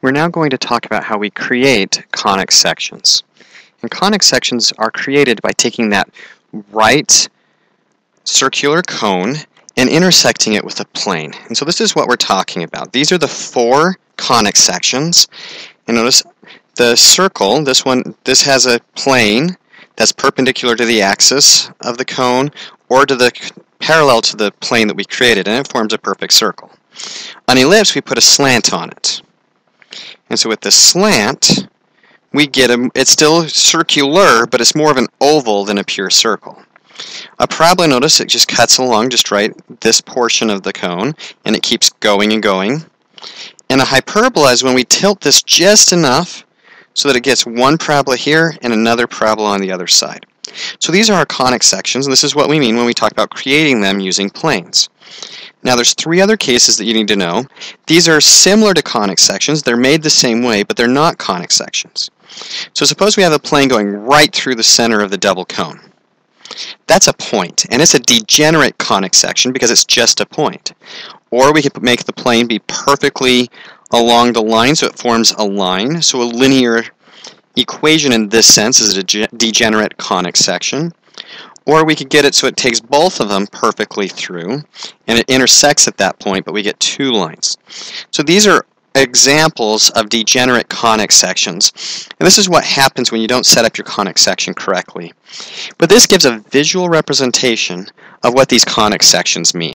We're now going to talk about how we create conic sections. And conic sections are created by taking that right circular cone and intersecting it with a plane. And so this is what we're talking about. These are the four conic sections. And notice the circle, this one, this has a plane that's perpendicular to the axis of the cone or to the parallel to the plane that we created, and it forms a perfect circle. On ellipse, we put a slant on it. And so with the slant, we get a, it's still circular, but it's more of an oval than a pure circle. A parabola, notice it just cuts along just right this portion of the cone, and it keeps going and going. And a hyperbola is when we tilt this just enough so that it gets one parabola here and another parabola on the other side. So these are our conic sections, and this is what we mean when we talk about creating them using planes. Now there's three other cases that you need to know. These are similar to conic sections. They're made the same way, but they're not conic sections. So suppose we have a plane going right through the center of the double cone. That's a point, and it's a degenerate conic section because it's just a point. Or we could make the plane be perfectly along the line so it forms a line. So a linear equation in this sense is a degenerate conic section. Or we could get it so it takes both of them perfectly through, and it intersects at that point, but we get two lines. So these are examples of degenerate conic sections. And this is what happens when you don't set up your conic section correctly. But this gives a visual representation of what these conic sections mean.